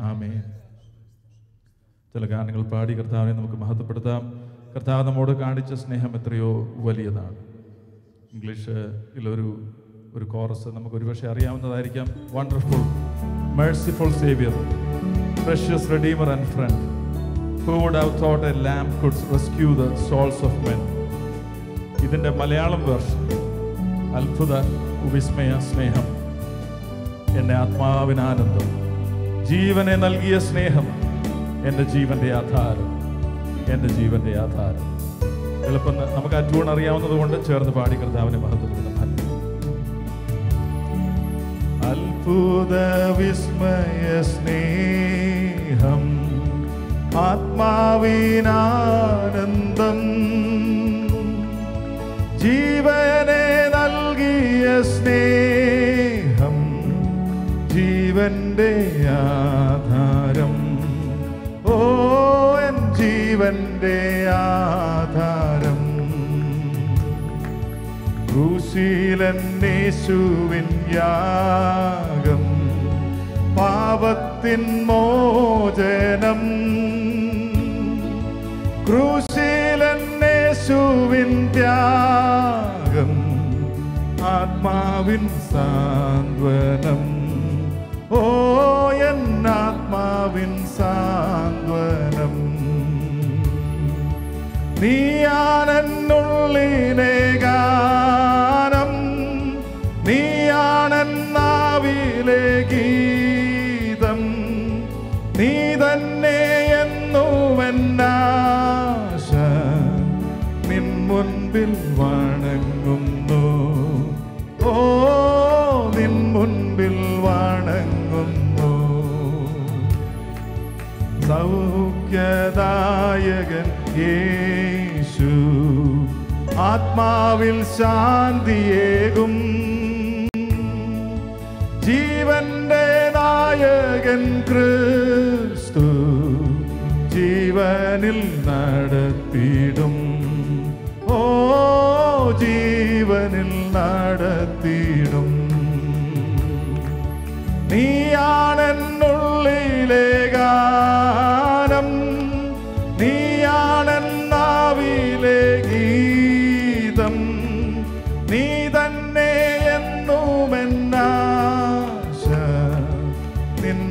ആമേൻ. ചില ഗാനങ്ങൾ പാടി കർത്താവിനെ നമുക്ക് മഹത്വപ്പെടുത്താം. കർത്താവ് നമ്മോട് കാണിച്ച സ്നേഹം എത്രയോ വലിയതാണ്. ഇംഗ്ലീഷ് ഇല്ലൊരു ഒരു കോറസ് നമുക്ക് ഒരുപക്ഷെ അറിയാവുന്നതായിരിക്കാം. Wonderful merciful saviour precious redeemer and friend who would have thought a lamb could rescue the souls of men ഇതിന്റെ മലയാളം വേർഷൻ അത്ഭുത വിസ്മയ സ്നേഹം എന്റെ ആത്മാവിന് ആനന്ദം. ജീവനെ നൽകിയ സ്നേഹം എന്റെ ജീവന്റെ ആധാരം എന്റെ ജീവന്റെ ആധാരം. എളുപ്പം നമുക്ക് ആ ട്യൂൺ അറിയാവുന്നത് കൊണ്ട് ചേർന്ന് പാടി കർത്താവിനെ മഹത്വപ്പെടുത്താം അത്ഭുത വിസ്മയ സ്നേഹം ആത്മാവിനാനന്ദം ജീവനെ ജീവന്റെ ആധാരം. ഓ എൻ ജീവന്റെ ആധാരം. ഭൂശീലൻ ക്രൂശീലന്നേശുവിൻ യാഗം. പാപത്തിൻ മോചനം. ക്രൂശീലൻ നേശുവിൻ ത്യാഗം. ആത്മാവിൻ സാന്ത്വനം. ആത്മാവിൻ സാന്ത്വനം. നീയാണെന്നുള്ളിനെ ഗാനം നീയാണെന്നാവിലെ ഗീതം. നീ തന്നെ എന്നുമെന്നാശ നിൻ മുൻപിൽ വണങ്ങുന്നു യേശു ആത്മാവിൽ ശാന്തിയേകും. ജീവന്റെ നായകൻ ക്രിസ്തു ജീവനിൽ നടത്തിയിടും. ഓ ജീവനിൽ നടത്തിയിടും. നീയാണെന്നുള്ളിലെ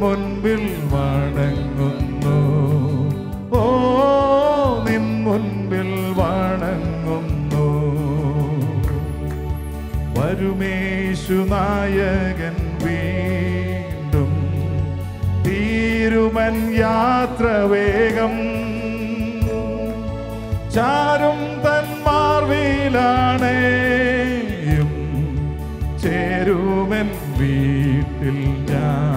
മുൻപിൽ വണങ്ങുന്നു. ഓ നിൻ മുൻപിൽ വണങ്ങുന്നു. വരുമേശു നായകൻ വീണ്ടും തീരുമൻ യാത്ര വേഗം. ചാരും തന്മാർവിലാണേയും ചേരുമൻ വീട്ടിൽ ഞാൻ.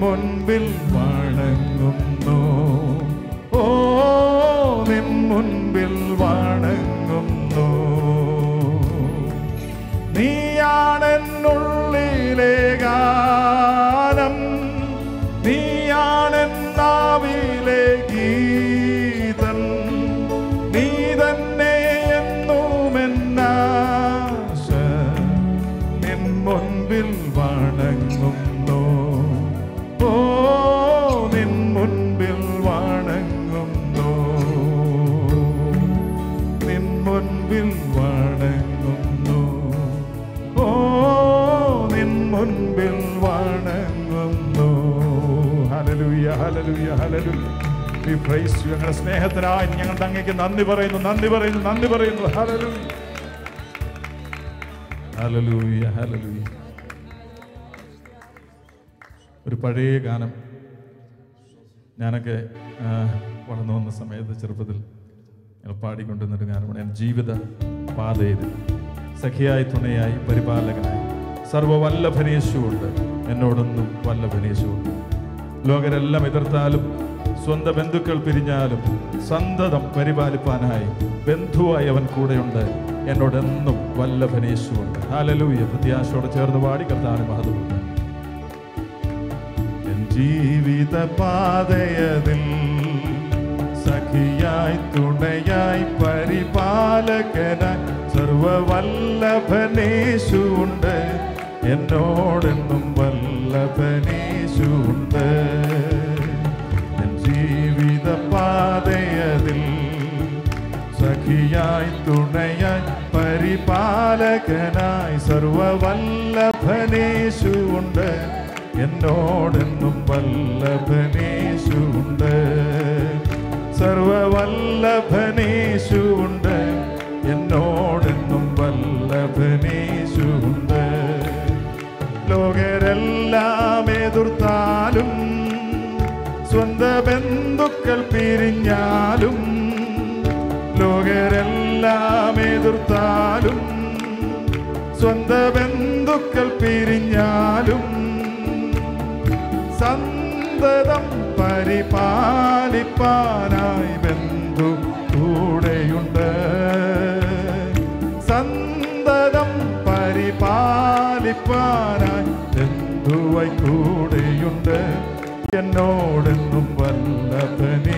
മുൻപിൽ You. ഞങ്ങളുടെ സ്നേഹത്തിനായി ഞങ്ങൾ തങ്ങയ്ക്ക് നന്ദി പറയുന്നു നന്ദി പറയുന്നു നന്ദി പറയുന്നു. ഹല്ലേലൂയ. ഹല്ലേലൂയ ഒരു പഴയ ഗാനം ഞാനൊക്കെ വളർന്നു വന്ന സമയത്ത് ചെറുപ്പത്തിൽ ഞങ്ങൾ പാടിക്കൊണ്ടിരുന്നൊരു ഗാനമാണ്. ഞാൻ ജീവിത പാതയിൽ സഖിയായി തുണയായി പരിപാലകനായി. സർവവല്ലഭനേശുണ്ട് എന്നോടൊന്നും വല്ലഭനേശുണ്ട് ലോകരെല്ലാം എതിർത്താലും സ്വന്തം ബന്ധുക്കൾ പിരിഞ്ഞാലും സന്തതം പരിപാലിപ്പാനായി ബന്ധുവായി അവൻ കൂടെയുണ്ട്. എന്നോടെന്നും വല്ലഭനേശുണ്ട് ഹാലലൂയ പ്രത്യാശയോടെ ചേർന്ന് പാടി കർത്താവിന് മഹത്വമുണ്ട് ജീവിത സഖിയായി തുണയായി പരിപാലകനായി സർവവല്ലഭനേശുണ്ട് എന്നോടെന്നും വല്ലഭനേശുണ്ട് തുണയായി പരിപാലകനായി സർവവല്ലഭനേശുണ്ട് എന്നോടെന്നും വല്ലഭനേശു ഉണ്ട് വല്ലഭനേശുണ്ട് സർവവല്ലഭനേശുണ്ട് എന്നോടെന്നും വല്ലഭനേശു ഉണ്ട് ലോകരെല്ലാം എതിർത്താലും സ്വന്തം ബന്ധുക്കൾ പിരിഞ്ഞാലും ലോകരെല്ലാം എതിർത്താലും സ്വന്ത ബന്ധുക്കൾ പിരിഞ്ഞാലും സന്തതം പരിപാലിപ്പാനായി ബന്ധു കൂടെയുണ്ട് സന്തതം പരിപാലിപ്പാനായി ബന്ധുവായി കൂടെയുണ്ട് എന്നോടെന്നും വല്ലഭനേശുണ്ട്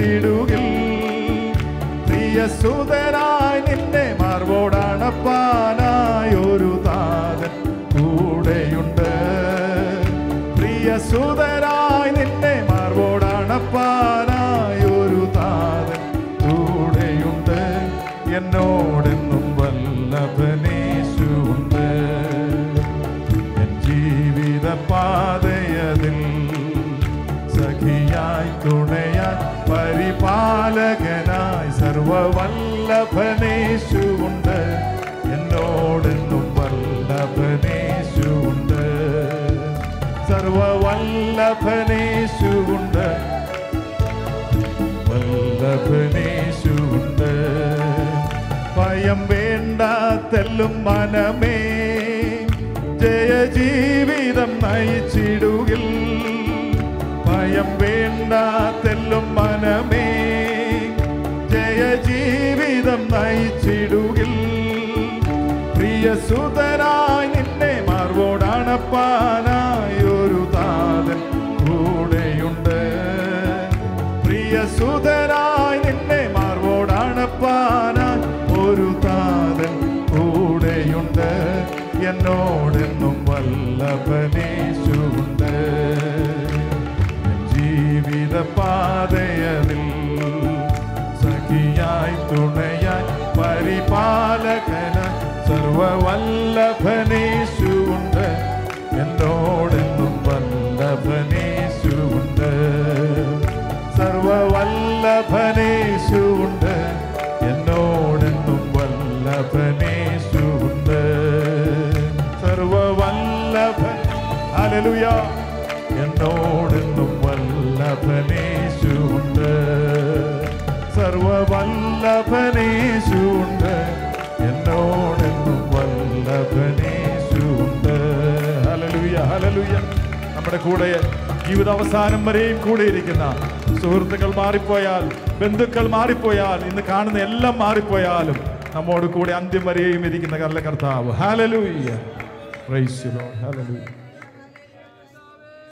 നയിച്ചിടുകിൽ പ്രിയ സുതരായി നിന്നെ മാർവോടണപ്പാനായി ഒരു താതൻ കൂടെയുണ്ട്. പ്രിയ സുതരായി നിന്നെ മാർവോടണപ്പാനായി ഒരു താതൻ കൂടെയുണ്ട്. എന്നോടെന്നും വല്ലഭനേശുണ്ട്. എൻ പാതയതിൽ സഖിയായി തുണയായി പരിപാലകനായി സർവവല്ലഭനേശുണ്ട് എന്നോടെന്നും വല്ലഭനേശുണ്ട് സർവവല്ലഭനേശുണ്ട് വല്ലഭനേശുണ്ട് ഭയം വേണ്ട തെല്ലും മനമേ ജയ ജീവിതം നയിച്ചിടുകിൽ. ഭയം വേണ്ട തെല്ലും മനമേ ജീവിതം നയിച്ചിടുകിൽ. പ്രിയ സുതരായി നിന്നെ മാർവോടണപ്പാനായി ഒരു താതൻ കൂടെയുണ്ട്. പ്രിയ സുതരായി നിന്നെ മാർവോടണപ്പാനായി ഒരു താതൻ കൂടെയുണ്ട്. എന്നോടെന്നും വല്ലഭനേശുണ്ട്. ജീവിത സഖിയായി തുണയായി പരിപാലകന സർവവല്ലഭനേശുണ്ട് എന്നോടെന്നും വല്ലഭനേശുണ്ട് സർവവല്ലഭനേശുണ്ട് എന്നോടെന്നും വല്ലഭനേശുണ്ട് സർവവല്ലഭ അലലുയാ എന്നോടെന്നും വല്ലഭനേശുണ്ട് നമ്മുടെ കൂടെ ജീവിത അവസാനം വരെയും കൂടെ ഇരിക്കുന്ന സുഹൃത്തുക്കൾ മാറിപ്പോയാൽ ബന്ധുക്കൾ മാറിപ്പോയാൽ ഇന്ന് കാണുന്ന എല്ലാം മാറിപ്പോയാലും നമ്മോട് കൂടെ അന്ത്യം വരെയും ഇരിക്കുന്ന കർല കർത്താവ് ഹാലലൂയ്യ പ്രൈസ് ഹാലലൂയ്യ